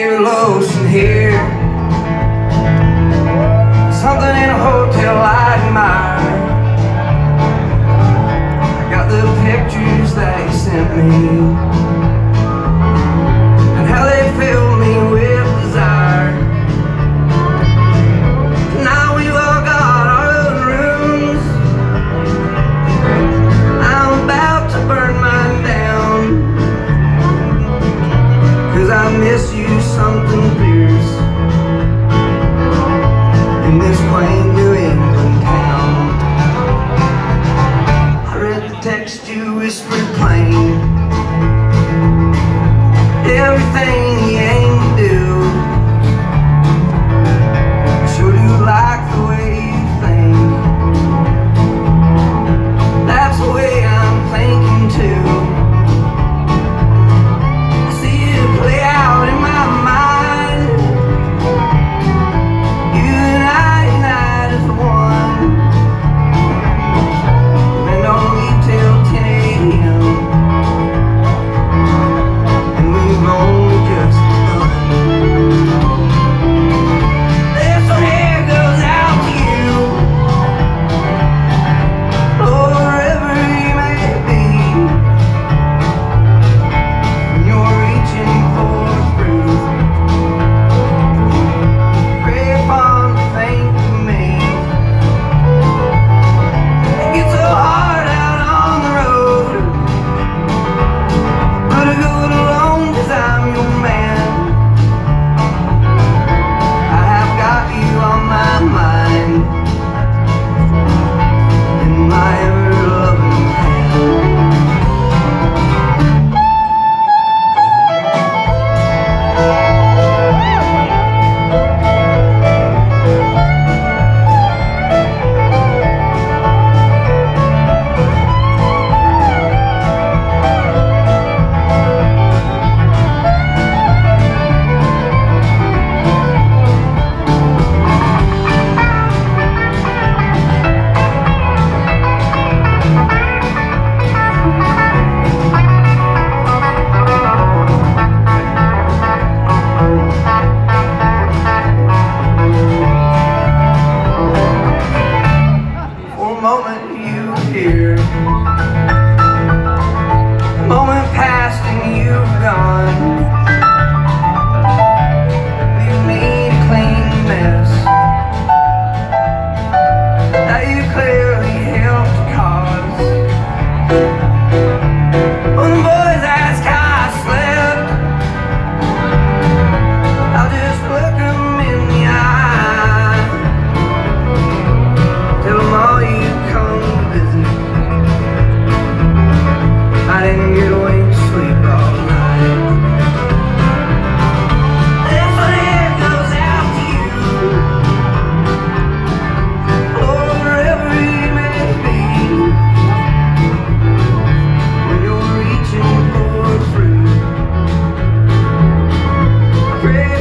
your lotion here. Something in a hotel I admire. I got the pictures that you sent me moment break